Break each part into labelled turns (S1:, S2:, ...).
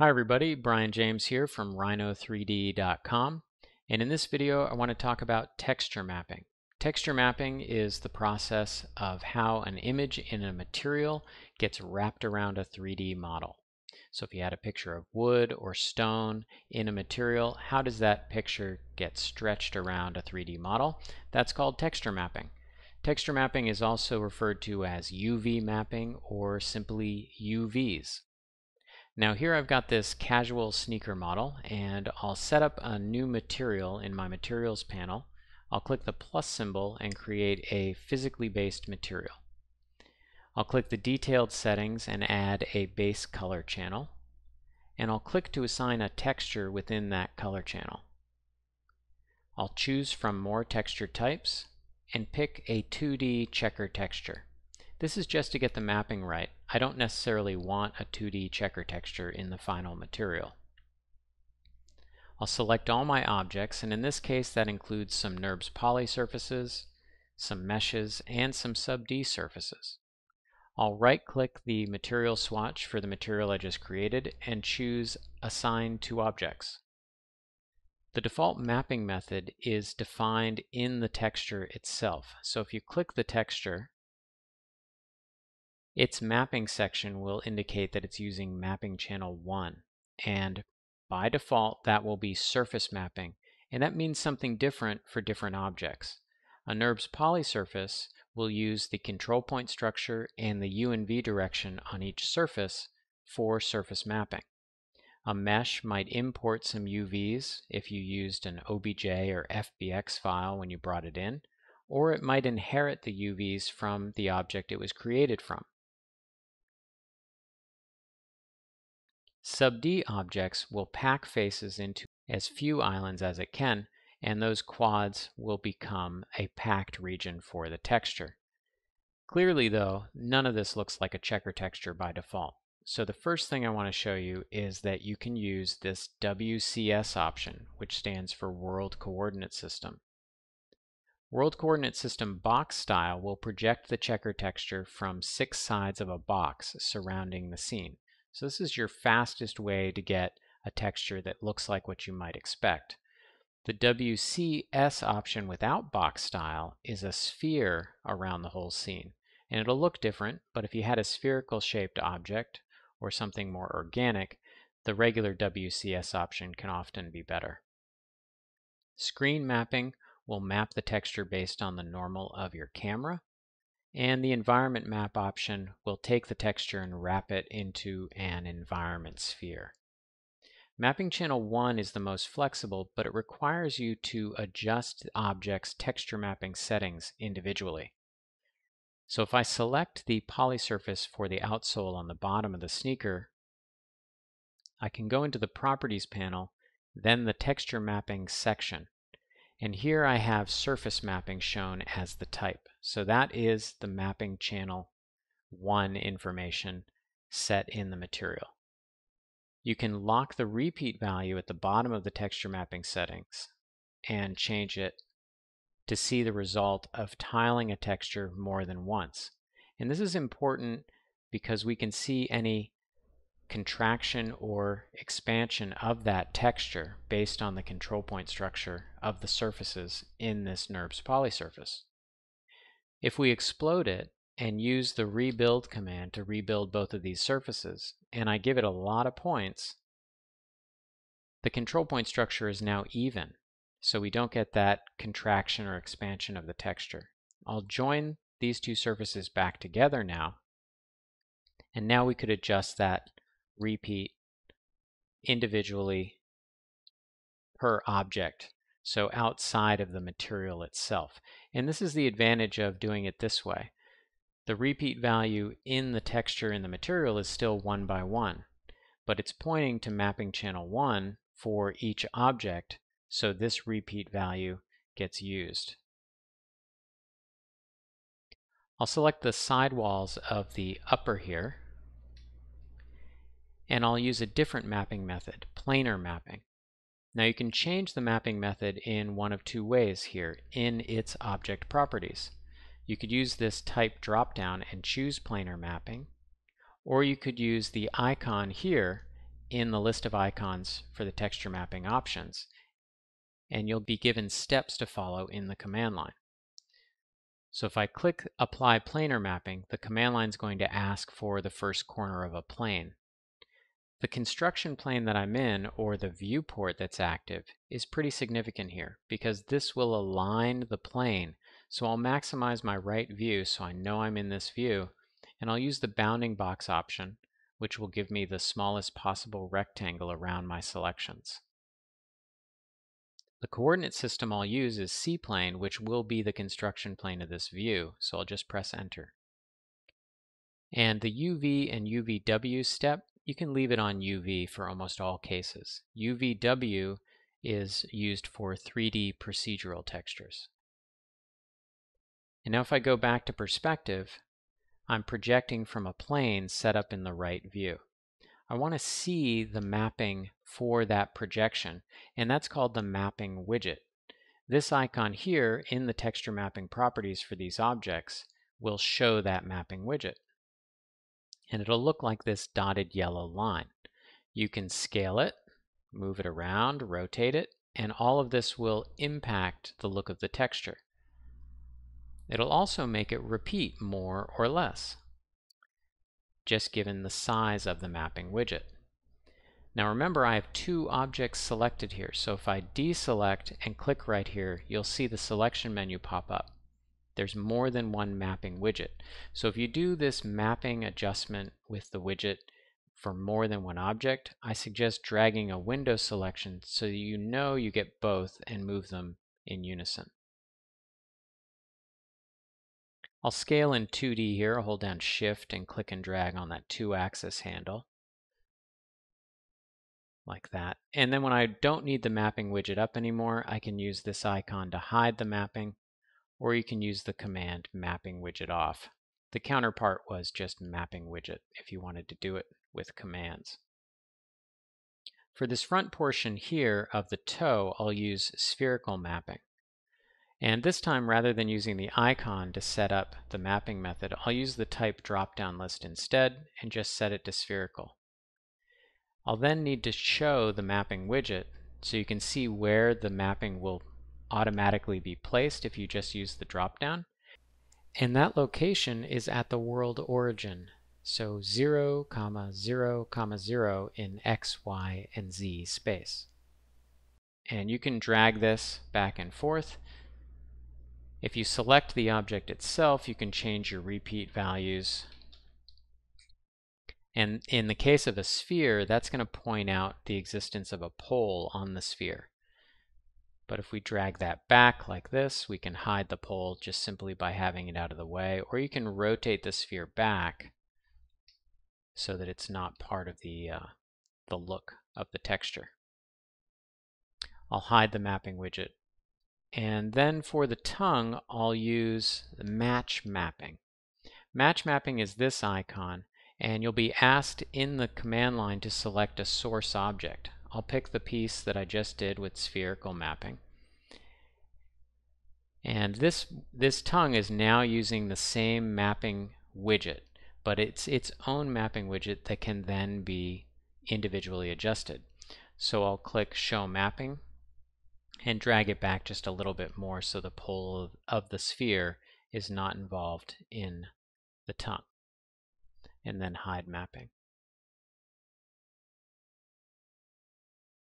S1: Hi everybody, Brian James here from Rhino3D.com and in this video I want to talk about texture mapping. Texture mapping is the process of how an image in a material gets wrapped around a 3D model. So if you had a picture of wood or stone in a material, how does that picture get stretched around a 3D model? That's called texture mapping. Texture mapping is also referred to as UV mapping or simply UVs. Now here I've got this casual sneaker model and I'll set up a new material in my materials panel. I'll click the plus symbol and create a physically based material. I'll click the detailed settings and add a base color channel and I'll click to assign a texture within that color channel. I'll choose from more texture types and pick a 2D checker texture. This is just to get the mapping right. I don't necessarily want a 2D checker texture in the final material. I'll select all my objects, and in this case that includes some NURBS poly surfaces, some meshes, and some sub D surfaces. I'll right-click the material swatch for the material I just created and choose Assign to Objects. The default mapping method is defined in the texture itself. So if you click the texture its mapping section will indicate that it's using mapping channel 1 and by default that will be surface mapping and that means something different for different objects. A NURBS polysurface will use the control point structure and the U and V direction on each surface for surface mapping. A mesh might import some UVs if you used an OBJ or FBX file when you brought it in, or it might inherit the UVs from the object it was created from. Sub-D objects will pack faces into as few islands as it can, and those quads will become a packed region for the texture. Clearly though, none of this looks like a checker texture by default. So the first thing I want to show you is that you can use this WCS option, which stands for World Coordinate System. World Coordinate System box style will project the checker texture from six sides of a box surrounding the scene. So this is your fastest way to get a texture that looks like what you might expect. The WCS option without box style is a sphere around the whole scene. And it'll look different, but if you had a spherical shaped object or something more organic, the regular WCS option can often be better. Screen mapping will map the texture based on the normal of your camera and the environment map option will take the texture and wrap it into an environment sphere. Mapping channel 1 is the most flexible, but it requires you to adjust the object's texture mapping settings individually. So if I select the polysurface for the outsole on the bottom of the sneaker, I can go into the Properties panel, then the Texture Mapping section. And here I have surface mapping shown as the type. So that is the mapping channel 1 information set in the material. You can lock the repeat value at the bottom of the texture mapping settings and change it to see the result of tiling a texture more than once. And this is important because we can see any contraction or expansion of that texture based on the control point structure of the surfaces in this NURBS polysurface. If we explode it and use the rebuild command to rebuild both of these surfaces, and I give it a lot of points, the control point structure is now even, so we don't get that contraction or expansion of the texture. I'll join these two surfaces back together now, and now we could adjust that repeat individually per object, so outside of the material itself. And this is the advantage of doing it this way. The repeat value in the texture in the material is still one by one, but it's pointing to mapping channel 1 for each object, so this repeat value gets used. I'll select the sidewalls of the upper here, and I'll use a different mapping method, planar mapping. Now you can change the mapping method in one of two ways here in its object properties. You could use this type dropdown and choose planar mapping, or you could use the icon here in the list of icons for the texture mapping options, and you'll be given steps to follow in the command line. So if I click Apply Planar Mapping, the command line is going to ask for the first corner of a plane. The construction plane that I'm in, or the viewport that's active, is pretty significant here because this will align the plane. So I'll maximize my right view so I know I'm in this view, and I'll use the bounding box option, which will give me the smallest possible rectangle around my selections. The coordinate system I'll use is C-plane, which will be the construction plane of this view, so I'll just press enter. And the UV and UVW step, you can leave it on UV for almost all cases. UVW is used for 3D procedural textures. And now if I go back to perspective, I'm projecting from a plane set up in the right view. I want to see the mapping for that projection, and that's called the mapping widget. This icon here in the texture mapping properties for these objects will show that mapping widget. And it'll look like this dotted yellow line. You can scale it, move it around, rotate it, and all of this will impact the look of the texture. It'll also make it repeat more or less just given the size of the mapping widget. Now remember I have two objects selected here, so if I deselect and click right here, you'll see the selection menu pop up. There's more than one mapping widget. So if you do this mapping adjustment with the widget for more than one object, I suggest dragging a window selection so you know you get both and move them in unison. I'll scale in 2D here. I'll hold down Shift and click and drag on that two-axis handle. Like that. And then when I don't need the mapping widget up anymore, I can use this icon to hide the mapping, or you can use the command mapping widget off. The counterpart was just mapping widget if you wanted to do it with commands. For this front portion here of the toe, I'll use spherical mapping. And this time, rather than using the icon to set up the mapping method, I'll use the type drop-down list instead and just set it to spherical. I'll then need to show the mapping widget so you can see where the mapping will automatically be placed if you just use the drop-down. And that location is at the world origin. So 0, comma 0, comma 0 in x, y, and z space. And you can drag this back and forth if you select the object itself, you can change your repeat values. And in the case of a sphere, that's going to point out the existence of a pole on the sphere. But if we drag that back like this, we can hide the pole just simply by having it out of the way, or you can rotate the sphere back so that it's not part of the, uh, the look of the texture. I'll hide the mapping widget and then for the tongue, I'll use the match mapping. Match mapping is this icon, and you'll be asked in the command line to select a source object. I'll pick the piece that I just did with spherical mapping. And this, this tongue is now using the same mapping widget, but it's its own mapping widget that can then be individually adjusted. So I'll click Show Mapping, and drag it back just a little bit more so the pole of, of the sphere is not involved in the tongue. And then hide mapping.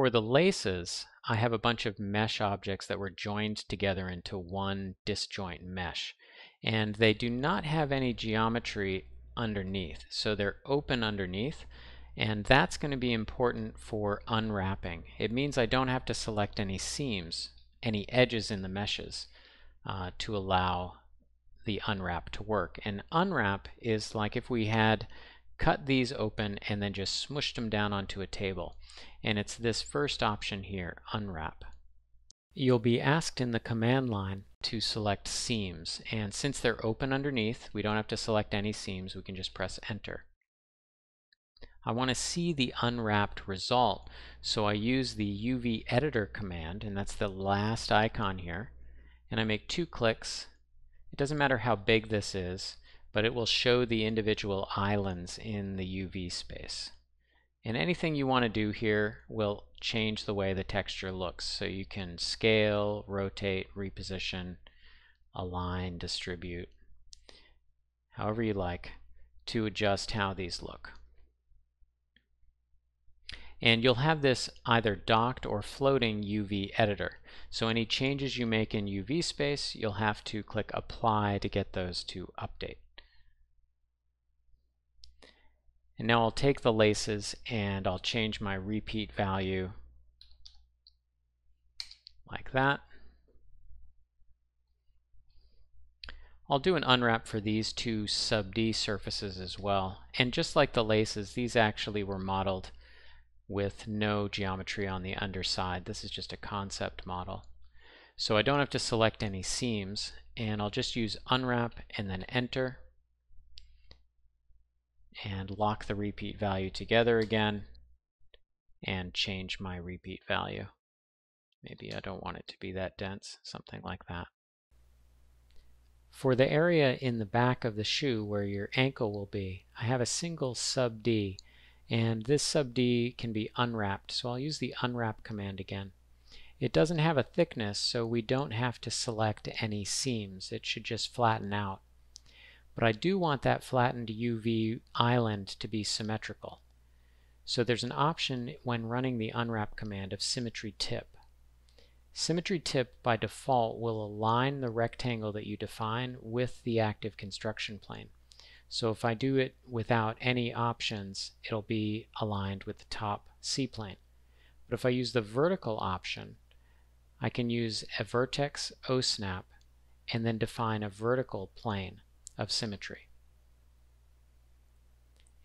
S1: For the laces, I have a bunch of mesh objects that were joined together into one disjoint mesh. And they do not have any geometry underneath. So they're open underneath, and that's going to be important for unwrapping. It means I don't have to select any seams, any edges in the meshes uh, to allow the unwrap to work. And unwrap is like if we had cut these open and then just smushed them down onto a table. And it's this first option here, unwrap. You'll be asked in the command line to select seams. And since they're open underneath, we don't have to select any seams. We can just press enter. I want to see the unwrapped result. So I use the UV editor command, and that's the last icon here. And I make two clicks. It doesn't matter how big this is, but it will show the individual islands in the UV space. And anything you want to do here will change the way the texture looks. So you can scale, rotate, reposition, align, distribute, however you like, to adjust how these look. And you'll have this either docked or floating UV editor. So any changes you make in UV space, you'll have to click apply to get those to update. And now I'll take the laces and I'll change my repeat value like that. I'll do an unwrap for these two sub D surfaces as well. And just like the laces, these actually were modeled with no geometry on the underside. This is just a concept model. So I don't have to select any seams and I'll just use unwrap and then enter and lock the repeat value together again and change my repeat value. Maybe I don't want it to be that dense, something like that. For the area in the back of the shoe where your ankle will be, I have a single sub D and this sub D can be unwrapped so I'll use the unwrap command again. It doesn't have a thickness so we don't have to select any seams. It should just flatten out. But I do want that flattened UV island to be symmetrical. So there's an option when running the unwrap command of symmetry tip. Symmetry tip by default will align the rectangle that you define with the active construction plane. So if I do it without any options, it'll be aligned with the top C-plane. But if I use the vertical option, I can use a vertex OSNAP and then define a vertical plane of symmetry.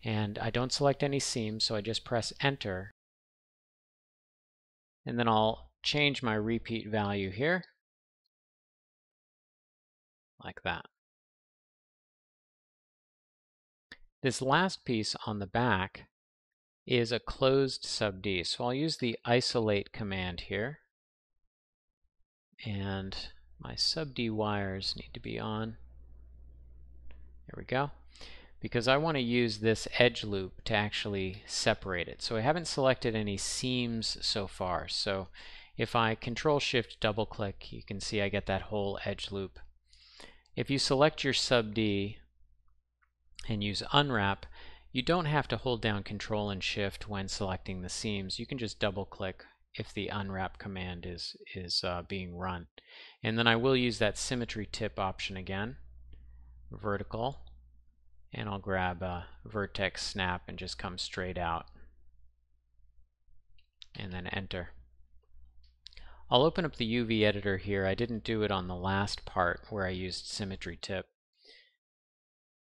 S1: And I don't select any seams, so I just press enter. And then I'll change my repeat value here, like that. This last piece on the back is a closed sub D. So I'll use the isolate command here. And my sub D wires need to be on. There we go. Because I want to use this edge loop to actually separate it. So I haven't selected any seams so far. So if I control shift double click, you can see I get that whole edge loop. If you select your sub D and use unwrap, you don't have to hold down control and shift when selecting the seams. You can just double click if the unwrap command is, is uh, being run. And then I will use that symmetry tip option again vertical and I'll grab a vertex snap and just come straight out and then enter. I'll open up the UV editor here. I didn't do it on the last part where I used symmetry tip.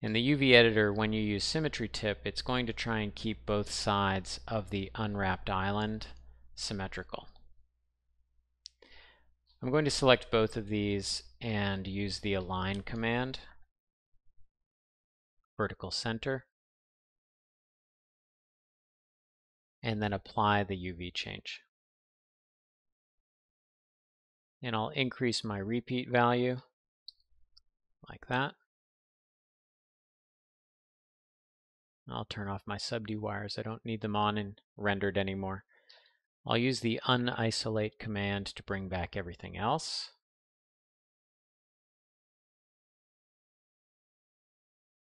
S1: In the UV editor, when you use symmetry tip, it's going to try and keep both sides of the unwrapped island symmetrical. I'm going to select both of these and use the align command vertical center, and then apply the UV change. And I'll increase my repeat value like that. I'll turn off my sub-D wires. I don't need them on and rendered anymore. I'll use the unisolate command to bring back everything else.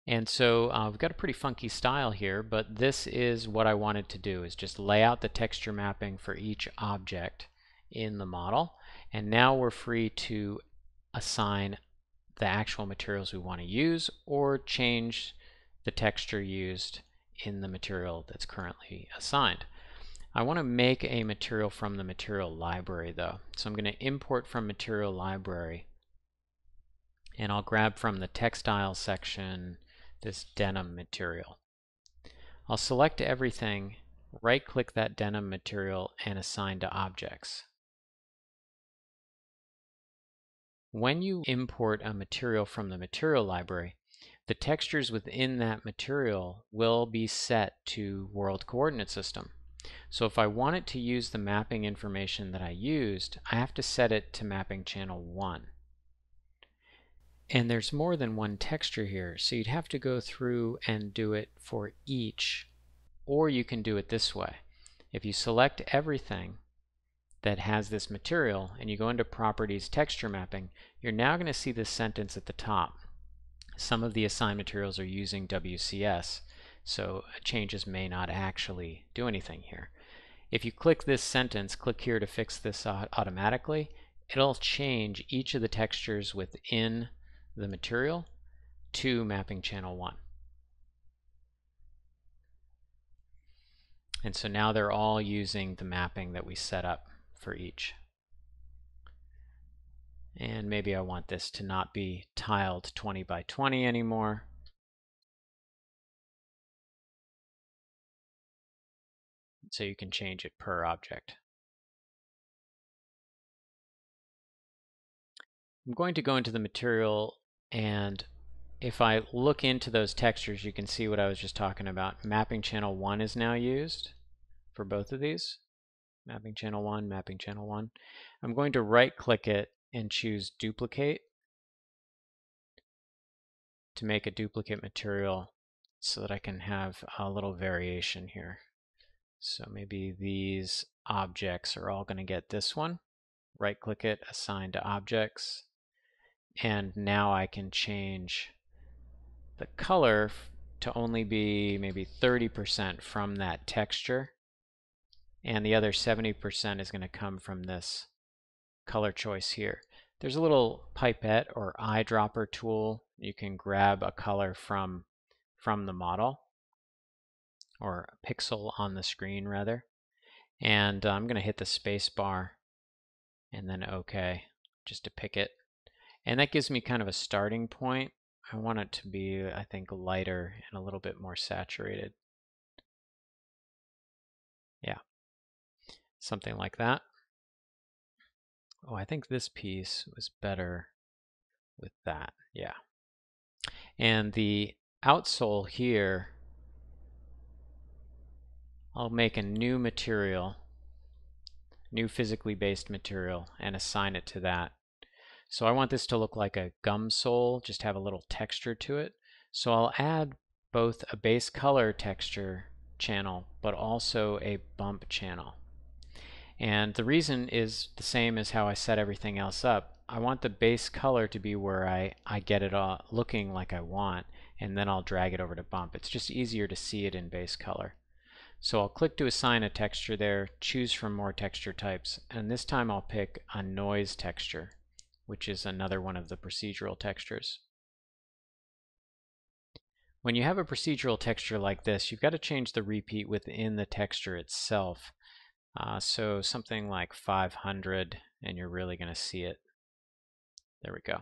S1: And so uh, we've got a pretty funky style here, but this is what I wanted to do, is just lay out the texture mapping for each object in the model. And now we're free to assign the actual materials we want to use or change the texture used in the material that's currently assigned. I want to make a material from the material library though. So I'm going to import from material library and I'll grab from the textile section this denim material. I'll select everything, right click that denim material and assign to objects. When you import a material from the material library, the textures within that material will be set to world coordinate system. So if I want it to use the mapping information that I used, I have to set it to mapping channel 1. And there's more than one texture here, so you'd have to go through and do it for each or you can do it this way. If you select everything that has this material and you go into Properties Texture Mapping, you're now going to see this sentence at the top. Some of the assigned materials are using WCS, so changes may not actually do anything here. If you click this sentence, click here to fix this automatically, it'll change each of the textures within the material to mapping channel 1. And so now they're all using the mapping that we set up for each. And maybe I want this to not be tiled 20 by 20 anymore. So you can change it per object. I'm going to go into the material and if I look into those textures you can see what I was just talking about. Mapping channel 1 is now used for both of these. Mapping channel 1, mapping channel 1. I'm going to right click it and choose duplicate to make a duplicate material so that I can have a little variation here. So maybe these objects are all going to get this one. Right click it, assign to objects, and now I can change the color to only be maybe 30% from that texture and the other 70% is going to come from this color choice here. There's a little pipette or eyedropper tool. You can grab a color from from the model or a pixel on the screen rather and uh, I'm going to hit the space bar and then OK just to pick it and that gives me kind of a starting point. I want it to be, I think, lighter and a little bit more saturated. Yeah, something like that. Oh, I think this piece was better with that. Yeah. And the outsole here, I'll make a new material, new physically based material, and assign it to that. So I want this to look like a gum sole, just have a little texture to it. So I'll add both a base color texture channel, but also a bump channel. And the reason is the same as how I set everything else up. I want the base color to be where I, I get it all looking like I want, and then I'll drag it over to bump. It's just easier to see it in base color. So I'll click to assign a texture there, choose from more texture types, and this time I'll pick a noise texture which is another one of the procedural textures. When you have a procedural texture like this, you've got to change the repeat within the texture itself. Uh, so something like 500, and you're really going to see it. There we go.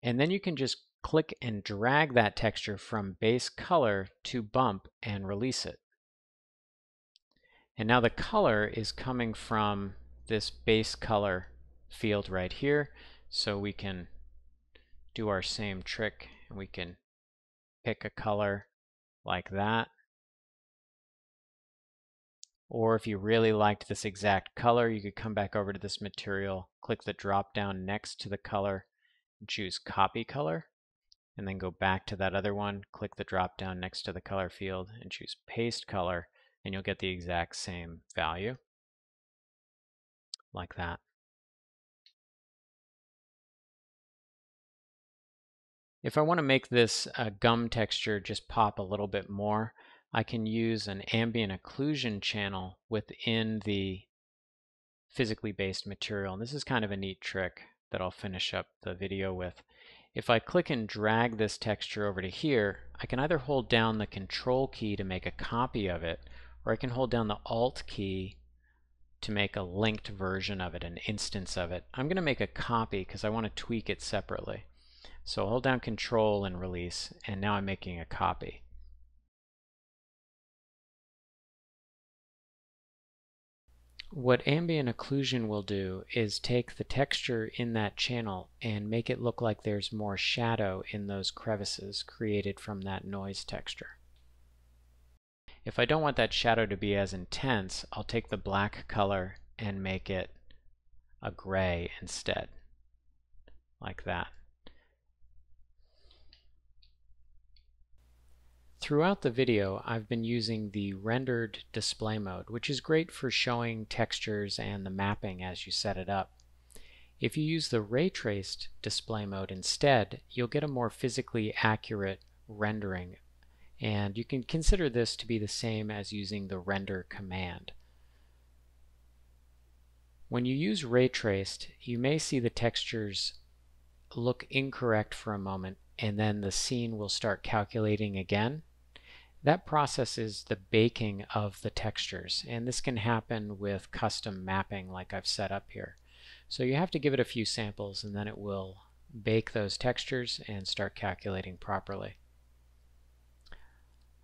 S1: And then you can just click and drag that texture from base color to bump and release it. And now the color is coming from this base color field right here. So we can do our same trick and we can pick a color like that. Or if you really liked this exact color, you could come back over to this material, click the drop down next to the color, choose copy color, and then go back to that other one, click the drop down next to the color field, and choose paste color, and you'll get the exact same value, like that. If I want to make this uh, gum texture just pop a little bit more, I can use an ambient occlusion channel within the physically based material. And this is kind of a neat trick that I'll finish up the video with. If I click and drag this texture over to here, I can either hold down the control key to make a copy of it, or I can hold down the alt key to make a linked version of it, an instance of it. I'm going to make a copy because I want to tweak it separately. So hold down control and release and now I'm making a copy. What ambient occlusion will do is take the texture in that channel and make it look like there's more shadow in those crevices created from that noise texture. If I don't want that shadow to be as intense, I'll take the black color and make it a gray instead, like that. Throughout the video I've been using the rendered display mode which is great for showing textures and the mapping as you set it up. If you use the ray traced display mode instead you'll get a more physically accurate rendering and you can consider this to be the same as using the render command. When you use ray traced you may see the textures look incorrect for a moment and then the scene will start calculating again. That process is the baking of the textures and this can happen with custom mapping like I've set up here. So you have to give it a few samples and then it will bake those textures and start calculating properly.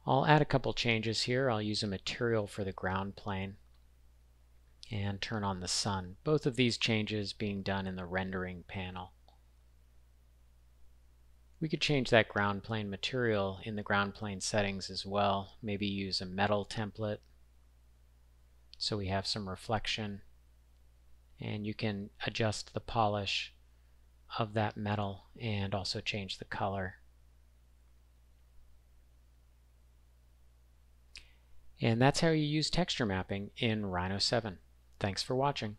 S1: I'll add a couple changes here. I'll use a material for the ground plane and turn on the sun. Both of these changes being done in the rendering panel. We could change that ground plane material in the ground plane settings as well. Maybe use a metal template so we have some reflection and you can adjust the polish of that metal and also change the color. And that's how you use texture mapping in Rhino 7. Thanks for watching.